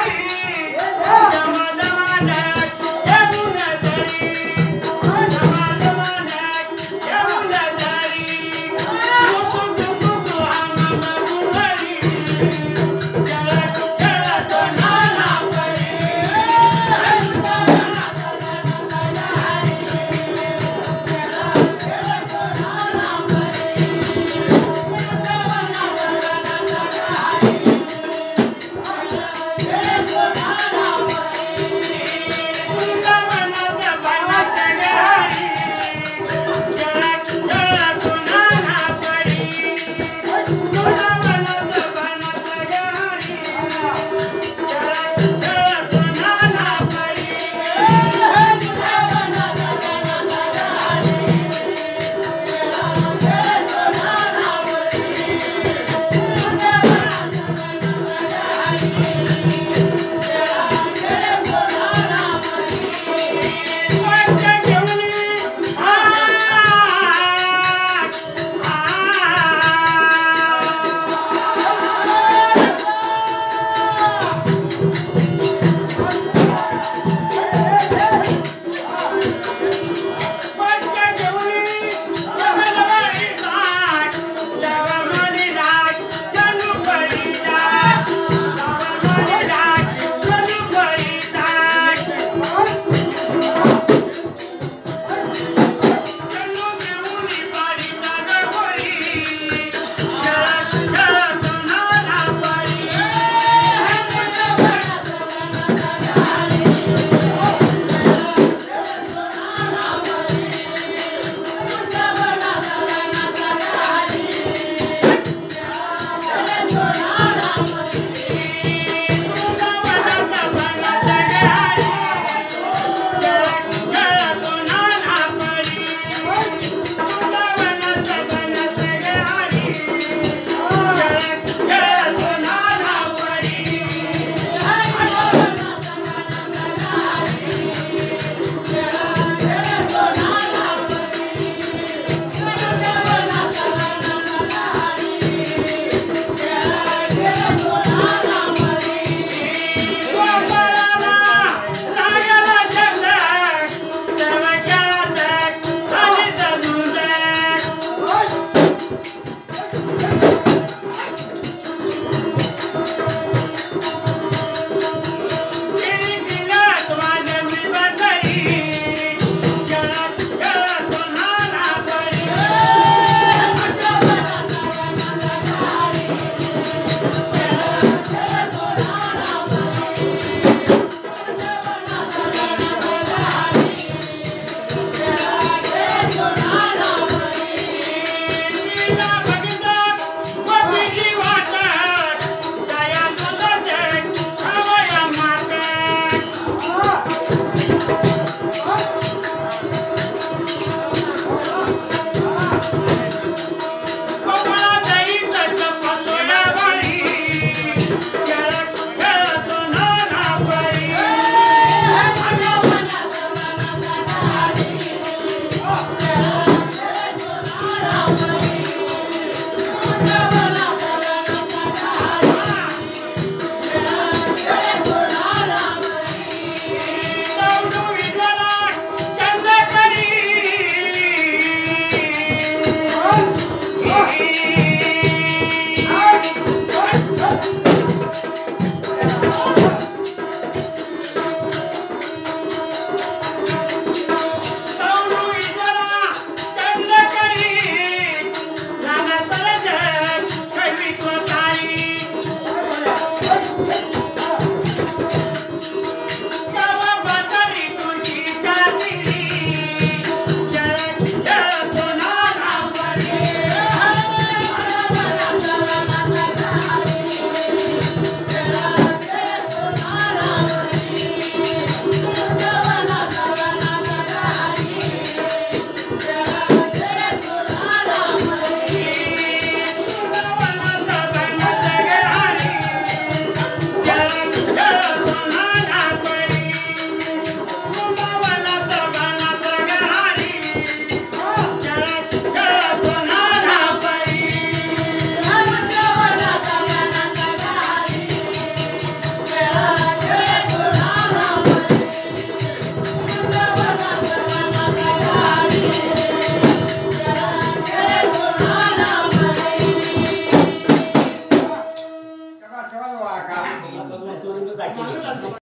Hey. Thank